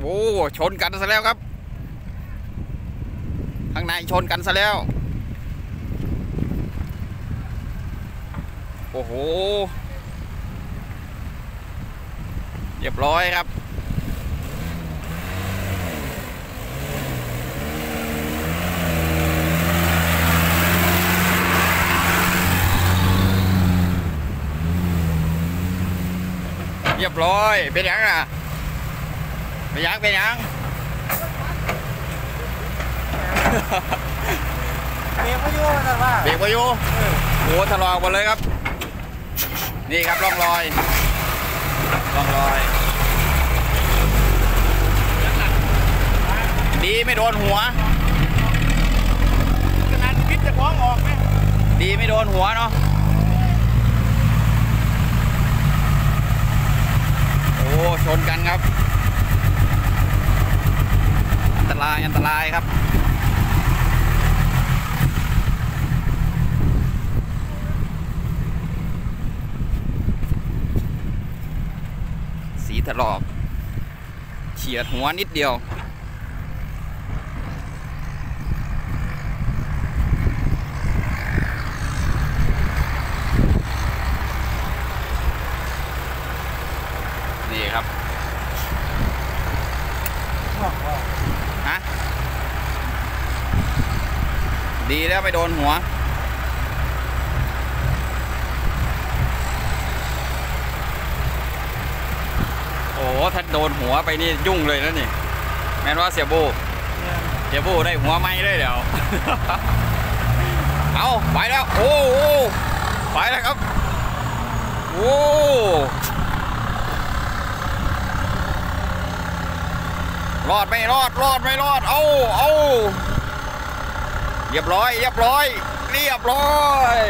โอ้ชนกันซะแล้วครับ ข้างในชนกันซะแล้ว โอ้โห เรียบร้อยครับเรียบร้อย เป็นยังอะ เป็นยังเป็นยังเมียไม่ยุ่งนะว่าเบรกไว้อยู่โอ้ถลอกหมดเลยครับ นี่ครับร่องรอยร่องรอย ดีไม่โดนหัวขนาดพิษจะพ้องออกไหมดีไม่โดนหัวเนาะโอ้ชนกันครับ อันตรายอันตรายครับ สีถลอกเฉียดหัวนิดเดียว นี่ครับ ฮะ ดีแล้วไม่โดนหัว โอ้ถ้าโดนหัวไปนี่ยุ่งเลยนะนี่ แม้นว่าเสียโบเสียโบได้หัวไหมเลยเดี๋ยว เอาไปแล้ว โอ้โอ้ไปแล้วครับ โอ้รอดไม่รอด รอดไม่รอด เอาเอา เรียบร้อย เรียบร้อย เรียบร้อย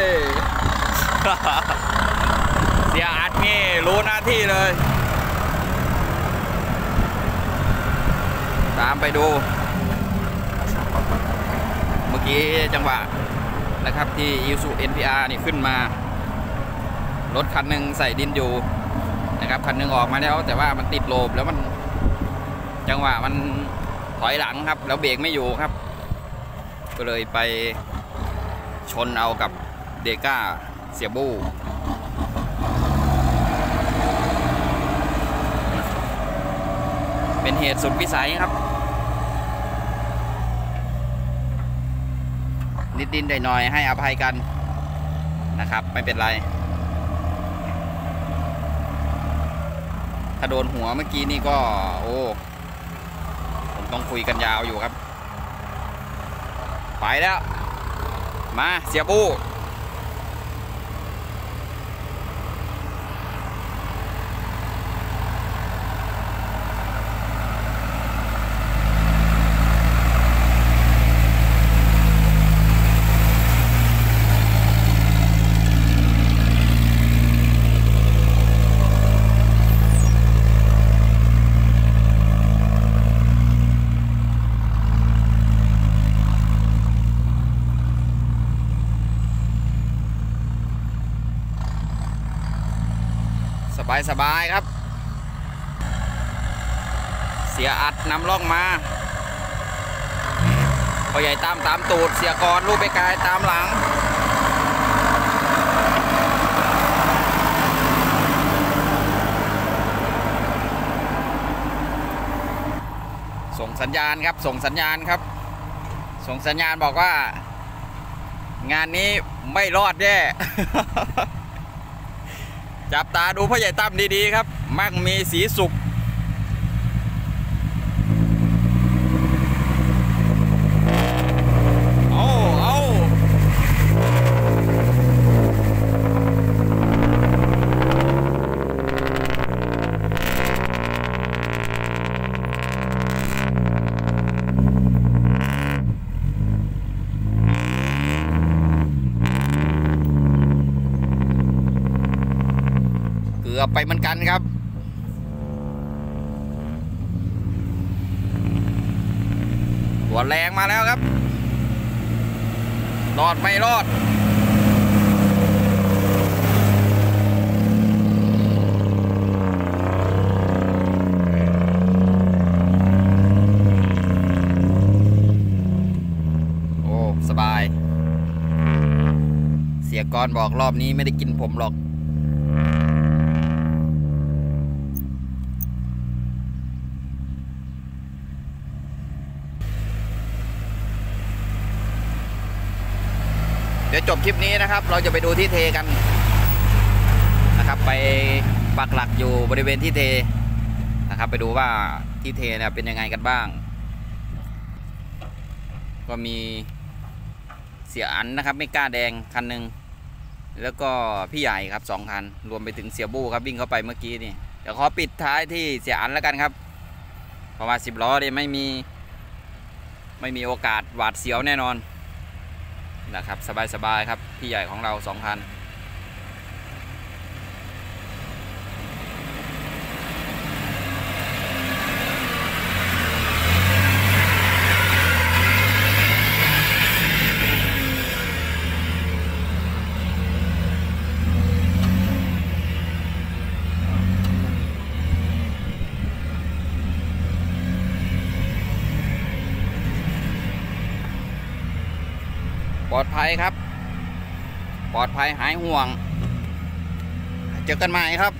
เสียอัดนี่ รู้หน้าที่เลย ตามไปดู เมื่อกี้จังหวะนะครับที่ยูสุ NPR นี่ขึ้นมา รถคันหนึ่งใส่ดินอยู่นะครับคันหนึ่งออกมาแล้วแต่ว่ามันติดโลบแล้วมัน จังหวะมันถอยหลังครับ แล้วเบรกไม่อยู่ครับ ก็เลยไปชนเอากับเดก้าเสียบูเป็นเหตุสุดวิสัยครับ นิดดินได้หน่อยให้อภัยกันนะครับ ไม่เป็นไร ถ้าโดนหัวเมื่อกี้นี่ก็ โอ้ ผมต้องคุยกันยาวอยู่ครับ ไปแล้ว มาเสียบู สบายครับ เสียอัดนำล่องมาพอใหญ่ตามตามตูด เสียกรลูกไปกายตามหลังส่งสัญญาณครับ ส่งสัญญาณครับ ส่งสัญญาณบอกว่า งานนี้ไม่รอดแน่ จับตาดูพ่อใหญ่ตั้มดีๆครับ มั่งมีสีสุข อบไปเหมือนกันครับหัวแรงมาแล้วครับ รอดไม่รอดเสียก้อนบอกรอบนี้ไม่ได้กินผมหรอก คลิปนี้นะครับ เราจะไปดูที่เทกันนะครับ ไปปักหลักอยู่บริเวณที่เทนะครับ ไปดูว่าที่เทเนี่ยเป็นยังไงกันบ้าง ก็มีเสียอันนะครับ ไม่กล้าแดงคันหนึ่งแล้วก็พี่ใหญ่ครับสองคัน รวมไปถึงเสียบูครับวิ่งเข้าไปเมื่อกี้นี่เดี๋ยวขอปิดท้ายที่เสียอันแล้วกันครับเพราะว่าสิบล้อเนี่ยไม่มี ไม่มีโอกาสหวาดเสียวแน่นอน นะครับ สบายๆครับ พี่ใหญ่ของเราสองคัน ปลอดภัยครับ ปลอดภัยหายห่วง เจอกันใหม่ครับ